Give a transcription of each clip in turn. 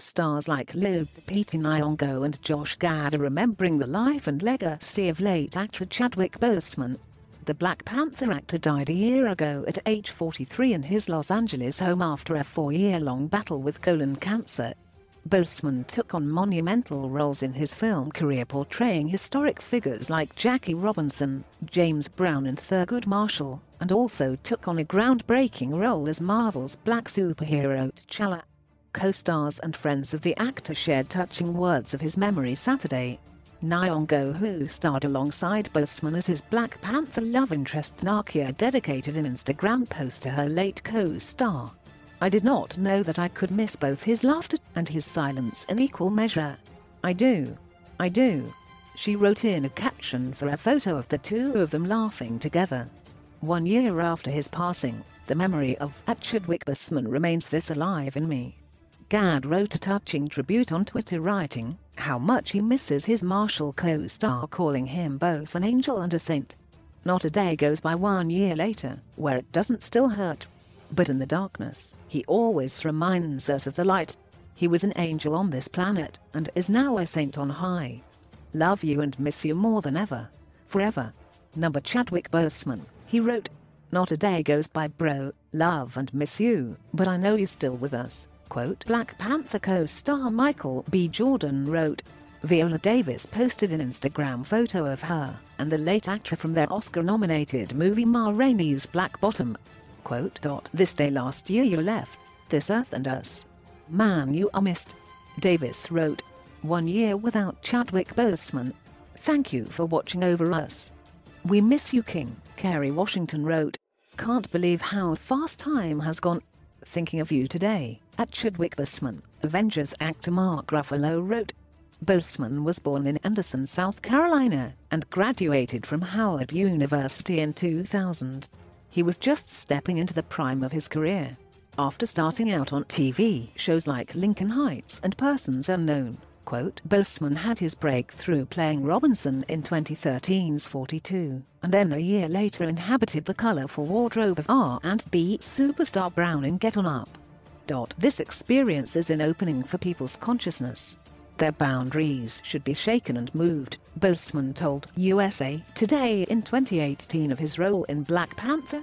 Stars like Lupita Nyong'o and Josh Gad are remembering the life and legacy of late actor Chadwick Boseman. The Black Panther actor died a year ago at age 43 in his Los Angeles home after a four-year-long battle with colon cancer. Boseman took on monumental roles in his film career portraying historic figures like Jackie Robinson, James Brown and Thurgood Marshall, and also took on a groundbreaking role as Marvel's black superhero T'Challa. Co-stars and friends of the actor shared touching words of his memory Saturday. Nyong'o who starred alongside Boseman as his Black Panther love interest Nakia dedicated an Instagram post to her late co-star. I did not know that I could miss both his laughter and his silence in equal measure. I do. I do. She wrote in a caption for a photo of the two of them laughing together. One year after his passing, the memory of Chadwick Boseman remains this alive in me. Gad wrote a touching tribute on Twitter writing how much he misses his Marshall co-star calling him both an angel and a saint. Not a day goes by one year later where it doesn't still hurt. But in the darkness, he always reminds us of the light. He was an angel on this planet and is now a saint on high. Love you and miss you more than ever. Forever. Number Chadwick Boseman, he wrote. Not a day goes by bro, love and miss you, but I know you're still with us. Quote, Black Panther co-star Michael B. Jordan wrote, Viola Davis posted an Instagram photo of her and the late actor from their Oscar-nominated movie Ma Rainey's Black Bottom. Quote, This day last year you left, this earth and us. Man you are missed. Davis wrote, One year without Chadwick Boseman. Thank you for watching over us. We miss you King, Kerry Washington wrote. Can't believe how fast time has gone. Thinking of you today, at Chadwick Boseman, Avengers actor Mark Ruffalo wrote. Boseman was born in Anderson, South Carolina, and graduated from Howard University in 2000. He was just stepping into the prime of his career. After starting out on TV shows like Lincoln Heights and Persons Unknown, quote, Boseman had his breakthrough playing Robinson in 2013's 42, and then a year later inhabited the colorful wardrobe of R&B superstar Brown in Get On Up. This experience is an opening for people's consciousness. Their boundaries should be shaken and moved, Boseman told USA Today in 2018 of his role in Black Panther.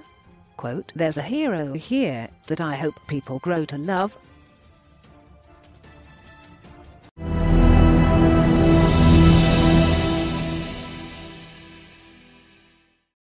Quote, There's a hero here that I hope people grow to love,